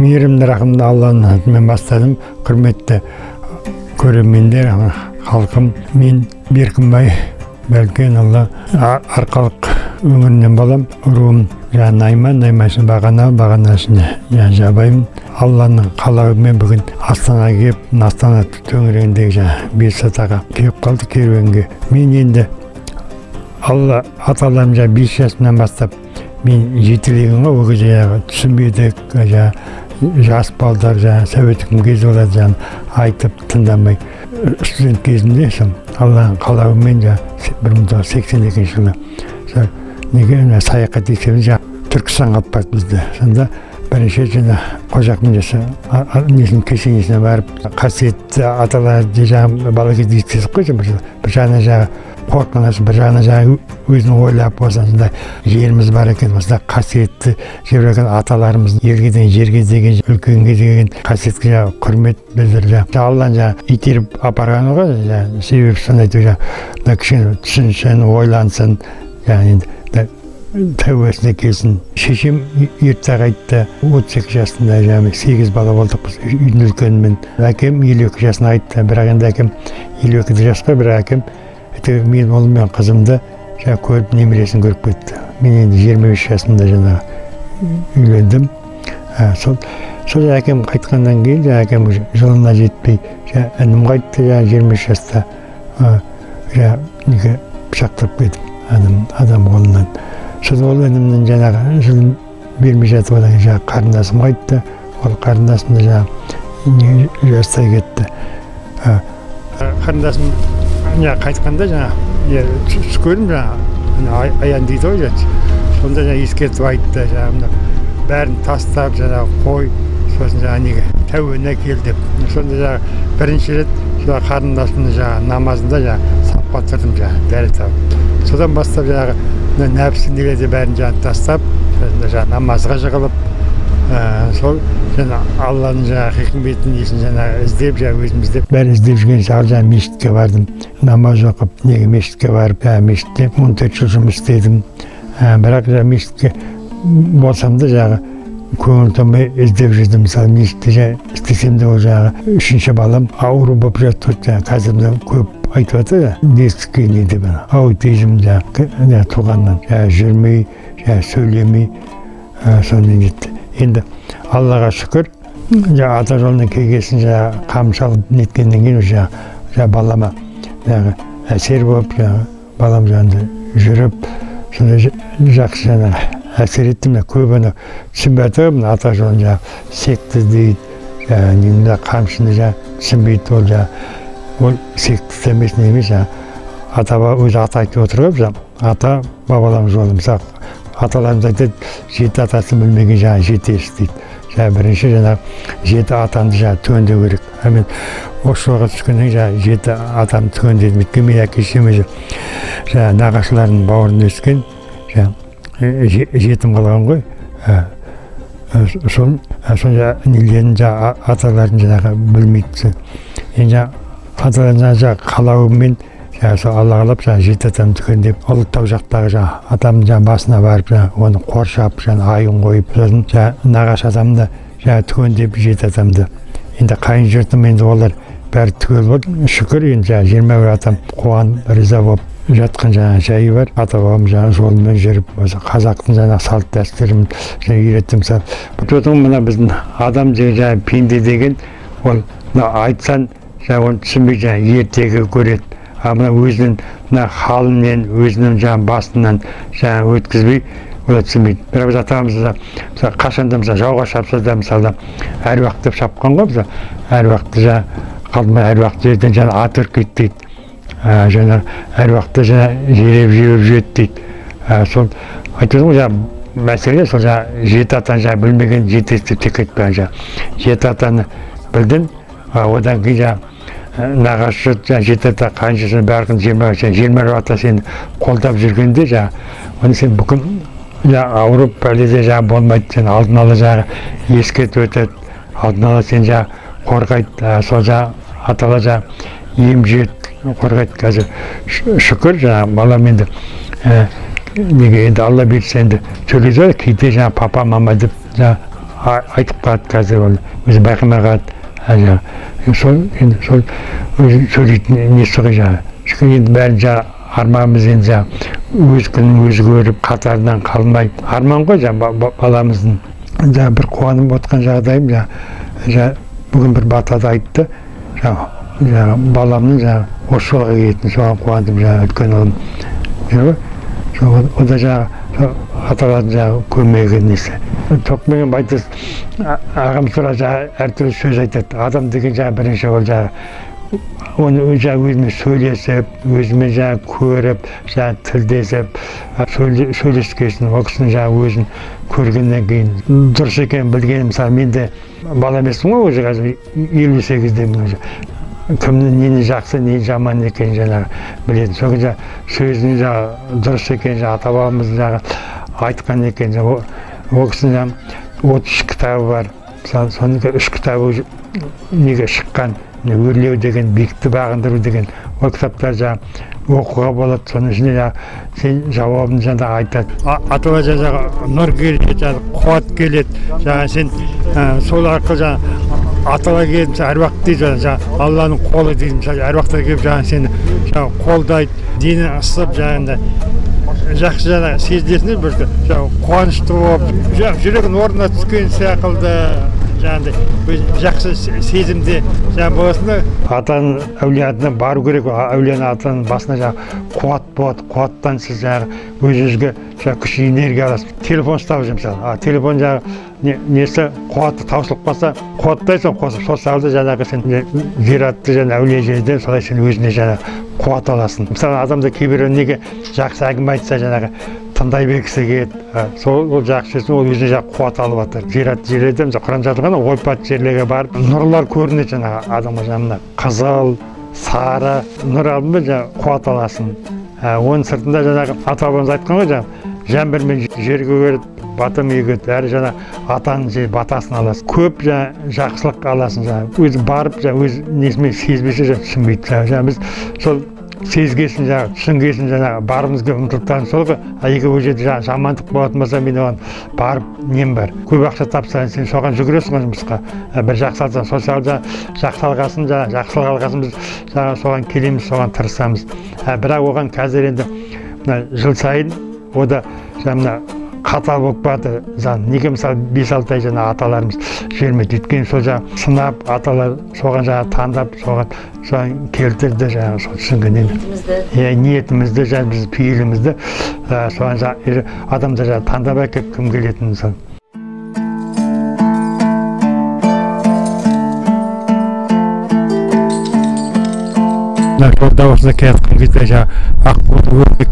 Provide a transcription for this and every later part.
мейірімді рахымды алланың атымен бастадым. Құрметті көрермендер халқым мен беркінбай алла арқалық өңірінен балам руым жаңағы найман бағана бағанасын жаңағы жабаймын алланың қалауымен бүгін астанаға келіп астана төңірегіндегі жаңағы бесатаға келіп қалды керуенге. Мен енді алла аталарым жаңағы бес жасымнан бастап мен жетелеген ғой ол кезде түсінбедік жаңағы жас балдар жаңағы совет үкіметі кезде олар жаңағы айтып тыңдамай. Студент кезінде сол алланың қалауымен жаңағы бір мың тоғыз жүз сексен екінші жылы сол неге саяхат етеміз жаңағы түркістанға алып барды бізді. Сонда бірінші жаңа қожа ақын несінің кесенесіне барып қасиетті аталарды жаңағы бала кезде естідік қой бір жағынан жаңағы қорқыныш бір жағынан жаңағы өзің ойлап осындай сондай жеріміз бар екен осындай қасиетті жер екен аталарымыз елге деген жерге деген үлкенге деген қасиетке жаңағы құрмет білдіріп алланың жаңағы итеріп апарғаны ғой жаңағы себебі сондай жаңағы кішкене түсінсін ойлансын жаңағы енді тәубасына келсін шешем ерте қайтты отыз екі жасында жаңағы сегіз бала болдық біз үйдің үлкенімін әкем елу екі жасында қайтты бірақ енді әкем елу екіде жасқа бірақ әкем мен ұлым мен қызымды жаңағы көріп немересін көріп кетті. Мен енді жиырма бес жасымда жаңағы үйлендім. Сол сол әкем қайтқаннан кейін жаңағы әкем жылына жетпей жаңағы інім қайтты жаңағы жиырма бес жаста жаңағы неге пышақтап кетіп адам адам қолынан. Сосын ол інімнің жаңағы жылын бермей жатып одан кейін жаңағы қарындасым қайтты. Ол қарындасым да жаңағы жастай кетті. Қарындасым жаңағы қайтқанда жаңағы түс көрдім жаңағы аян дейді ғой сонда жаңағы ескертіп айтты жаңағы мына бәрін тастап жаңағы қой сосын жаңағы неге тәубені әкел деп сонда жаңағы бірінші рет жаңағы қарындасымның жаңағы намазында жаңағы сапқа тұрдым жаңағы дәрет алып содан бастап жаңағы нәпсі нелерді бәрін жаңағы тастап жаңағы намазға жығылып сол жаңа алланың жаңағы хикметін несін жаңағы іздеп жаңағы өзім іздеп бәрін іздеп жүрген сағат жаңағы мешітке бардым намаз оқып неге мешітке барып мешітте он төрт жыл жұмыс істедім бірақ жаңағы мешітке болсам да жаңағы көңіл толмай іздеп жүрдім мысалы мешітте істесем де ол жаңағы үшінші балам ауру болып жатты жаңағы қазір көп айтып жатыр несікке не деп аутизм жаңағы туғаннан жүрмей жаңағы сөйлемей сондай нетті енді аллаға шүкір жаңағы ата жолына келгесін жаңағы қам шалып неткеннен кейін уже жаңағы балама жаңағы әсер болып жаңағы балам жанында жүріп сондай жақсы жаңағы әсер етті мына көп ана түсінбей жатыр мына ата жолын жаңағы секті дейді жаңағы мына қамшыны жаңағы түсінбейді ол жаңағы ол секті емес не емес жаңағы ата өзі ата айтып отыр ғой ата бабаларымыз жолы мысалы аталарымыз айтады жеті атасын білмеген жаңағы жетесі дейді жаңағы бірінші жаңағы жеті атамды жаңағы түгендеу керек мен осы жолға түскеннен жаңағы жеті атамды түгендедім өйткені менің әке шешем өзі жаңағы нағашыларының бауырында өскен жаңағы жетім қалған ғой сол сол нелерін жаңағы аталарын жаңағы білмейді енді жаңағы аталардың жаңағы қалауымен сол алла қалап жаңағы жеті атамды түгендеп ұлытау жақтағы жаңағы атамның жаңағы басына барып жаңағы оны қоршап жаңағы айын қойып сосын жаңағы нағашы атамды жаңағы түгендеп жеті атамды. Енді қайын жұртым енді олар бәрі түгел болды. Шүкір енді жаңағы жиырма бір атам қуанып риза болып жатқан жаңағы жайы бар. Ата бабам жаңағы жолымен жүріп осы қазақтың жаңағы салт дәстүрін үйретті мысалы бұтын мына біздің адам деген жаңағы пенде деген ол мына айтсаң жаңағы оны түсінбей жаңағы ертегі көреді. Мына өзінің мына халінен өзінің жаңағы басынан жаңағы өткізбей олар түсінбейді бірақ біз атамыз мысалы қашанда мысалы жауға шапса да мысалы әруақ деп шапқан ғой мысалы әруақты жаңағы қалмай әруақ жерден жаңағы ат үркейді дейді. Жаңағы әруақты жаңағы желеп жеуіп жүреді дейді. Сол айтып ғой жаңағы мәселе сол жаңағы жеті атаны жаңағы білмеген жетесі деп айтпаған жаңағы жеті атаны білдің одан кейін жаңағы нағашы жеті ата қаншасын бәрін жиырма жиырма ата сені қолдап жүргенде жаңағы оны сен бүкіл жаңағы ауырып пәледе жаңағы болмайды сен алдын ала жаңағы ескертіп өтеді алдын ала сені жаңағы қорғайды сол жаңағы аталар жаңағы ем жүйеді қорғайды қазір. Шүкір жаңағы балам енді неге енді алла бұйыртса енді сөйлейді ғой кейде жаңағы папа мама деп жаңағы айтып қалады қазір ол өзі байқамай қалады. Жаңағы сол енді сол өзі сөйлейтін несі ғой жаңағы енді бәрін жаңағы арманымыз енді жаңағы өз күнін өзі көріп қатарынан қалмай арман ғой жаңағы ба- ба- баламыздың жаңағы бір қуанып отқан жағдайым жаңағы бүгін бір батада айтты жаңағы баламның жаңағы осы жолға келетінін соған қуандым жаңағы үлкен ұлым ғой сол о да жаңағы аталардың жаңағы көмегі несі тоқмеген айтады а- ағам тура жаңағы әртүрлі сөз айтады адам деген жаңағы бірінші ол жаңағы оны жаңағы өзімен сөйлесіп өзімен жаңағы көріп жаңағы тілдесіп а, сөйле- сөйлескен ол кісінің жаңағы өзін көргеннен кейін дұрыс екенін білген мысалы мен де бала емеспін ғой уже қазір елу сегіздемін уже кімнің нені жақсы не жаман екенін жаңағы білетін сол кезде сөзінің жаңағы дұрыс екенін жаңағы ата бабамыз жаңағы айтқан екен ол кісінің жаңағы отыз үш кітабы бар мысалы соның үш кітабы неге шыққан өрлеу деген биікті бағындыру деген ол кітаптар жаңағы оқуға болады соның ішінде жаңағы сен жауабын жаңағы айтады атала жаңағы нұр келеді жаңағы қуат келеді жаңағы сен сол арқылы жаңағы атала келіп әруақ дейді жаңағы алланың қолы дейді мысалы әруақтар келіп жаңағы сені жаңағы қолдайды дені ысып жаңағындай. Жақсы жаңағы сезілесіңдер бір жаңағы қуанышты болып жүрегің орнына түскен сияқты жаңағыдай өз жақсы се- сезімде жаңағы боласың да. Атаның әулие атына бару керек әулиенің атаның басына жаңағы қуат болады қуаттан сіз жаңағы өзіңізге жаңағы күш энергия аласыз телефон ұстап жүр мысалы а телефон жаңағы не, несі қуаты таусылып қалса қуаттайсың қосып сол салды жаңағы сен зиратты жаңағы әулие жерден солай сен өзіне жаңағы қуат аласың. Мысалы адамда кейбіреу неге жақсы әңгіме айтса жаңағы тыңдай бергісі келеді сол ол жақсы сөз ол өзіне жаңағы қуат алып жатыр зират жерлерде мысалы құран жазылған ойпат жерлерге барып нұрлар көрінеді жаңағы адамға жаңағы мына қызыл сары нұр алдың ба жаңағы қуат аласың оның сыртында жаңағы ата бабамыз айтқан ғой жаңағы жәмбірмен жер көгереді батам егеді әрі жаңа атаның же батасын аласың. Көп жаңа жақсылық аласың жаңағы өзі барып жаңа өз несімен сезбесе түсінбейді жаңа жаңа біз сол сезгесін жаңағы түсінгесін жаңағы барғымыз келіп ұмтылып сол ғой а егер ол жерде жаңағы жамандық болатын болса мен оған барып нем бар. Көп ақша тапсаң сен соған жүгіресің ғой жұмысқа. А бір жақсы алсаң сол сияқты жақсы алғасын жаңағы жақсылық алғасын біз жаңағы соған келеміз соған тырысамыз. А бірақ оған қазір енді мына жыл сайын ода жаңа мына қатал болып барады заң неге мысалы бес алты ай жаңағы аталарымыз жібермейді өйткені сол жаңағы сынап аталар соған жаңағы таңдап соған соған келтірді жаңағы сол түсінген енді ниетімізді. Иә ниетімізді жаңағы біз пейілімізді соған жаңағы адамдар жаңағы таңдап әкеліп кім келетінін сол. Жолда осында келе жатқан кезде жаңағы аққуды өрнек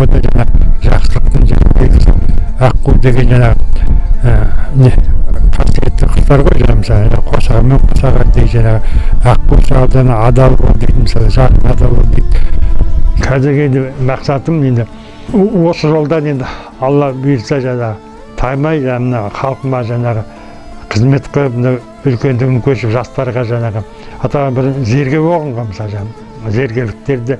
ода жаңағы жақсылықтың жаңағы белгісі аққу деген жаңағы не қасиетті қыздар ғой жаңағы мысалы қосаға мен қосаға дейді жаңағы аққу саудан адал бол дейді мысалы жарың адал бол дейді қазіргі енді мақсатым енді осы жолдан енді алла бұйырса жаңағы таймай жаңағы мына халқыма жаңағы қызмет қылып мына үлкендігін көшіп жастарға жаңағы атаған бір зерге болған ғой мысалы жаңағы зергерліктерді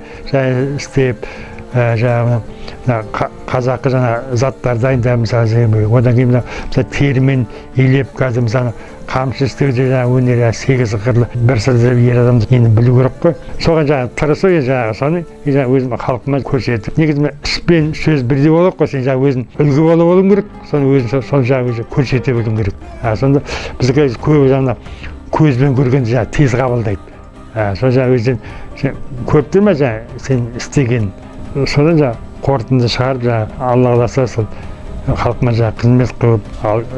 істеп жаңағы мына қа- қазақы жаңа заттар дайындап мысалы одан кейін мына мысалы терімен илеп қазір мысалы қамшы істеуде жаңағы өнер сегіз қырлы бір сырды ер адамды енді білу керек қой соған жаңағы тырысу жаңағы соны жаңағы өзім халқыма көрсетіп негізі мына іс пен сөз бірдей керек қой сен жаңағы өзің үлгі бола білуің керек соны өзің сол- жаңағы өзі көрсете білуің керек сонда біздікі көбі жаңағы көзбен көргенді жаңағы тез қабылдайды сол жаңағы сен көріп ма жаңағы сен істеген содан жаңағы қорытынды шығарып жаңағы алла қаласа сол халқыма жаңағы қызмет қылып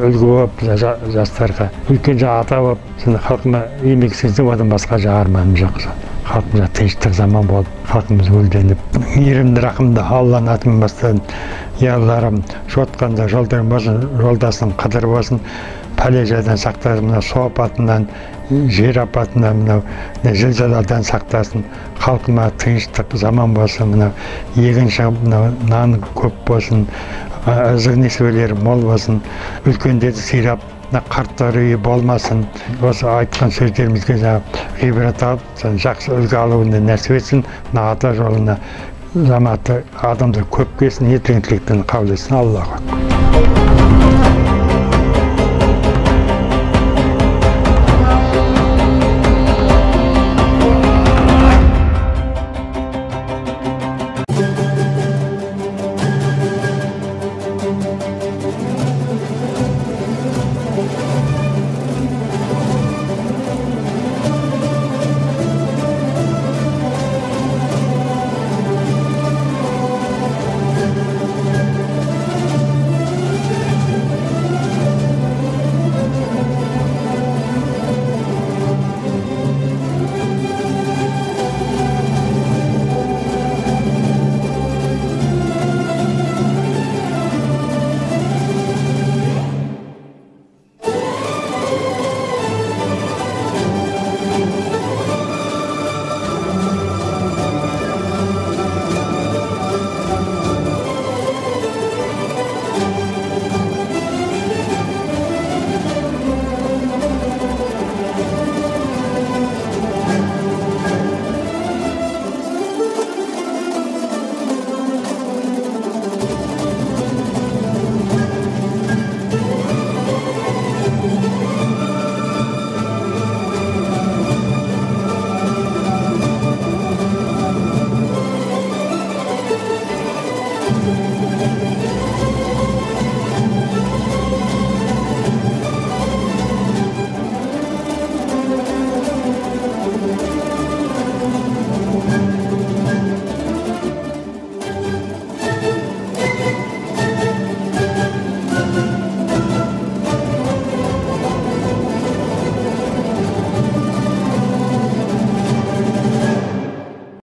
үлгі болып жа- жа- жастарға. Үлкен жаңағы ата болып сонда халқыма еңбек істесем одан басқа жаңағы арманым жоқ халқым жаңағы тыныштық заман болып халқымыз гүлденіп мейірімді рақымды алланың атымен бастадым я алларым жотқанда жолдарың болсын жолдасың қыдыр болсын. Пәле жайдан сақтасын мына су апатынан жер апатынан мынау мына зілзаладан сақтасын. Халқыма тыныштық заман болсын мынау егін шығып мынау нан көп болсын ызық несібелері мол болсын. Үлкендерді сыйлап мына қарттар үйі болмасын. Осы айтқан сөздерімізге жаңағы ғибрат алып жақсы үлгі алуына нәсіп етсін мына ата жолына заматы адамдар көп келсін ертеңгіліктен қабыл етсін.